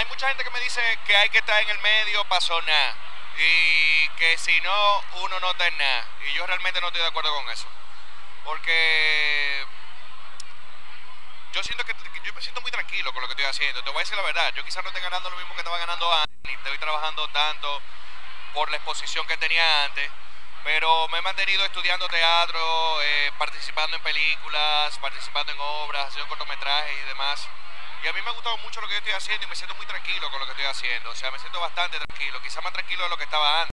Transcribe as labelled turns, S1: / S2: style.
S1: hay mucha gente que me dice que hay que estar en el medio para sonar y que si no, uno no está en nada. Y yo realmente no estoy de acuerdo con eso. Porque yo siento que, yo me siento muy tranquilo con lo que estoy haciendo. Te voy a decir la verdad, yo quizás no esté ganando lo mismo que estaba ganando antes, ni estoy trabajando tanto por la exposición que tenía antes, pero me he mantenido estudiando teatro, eh, participando en películas, participando en obras, haciendo cortometrajes y demás. Y a mí me ha gustado mucho lo que yo estoy haciendo y me siento muy tranquilo con lo que estoy haciendo. O sea, me siento bastante tranquilo, quizás más tranquilo de lo que estaba antes.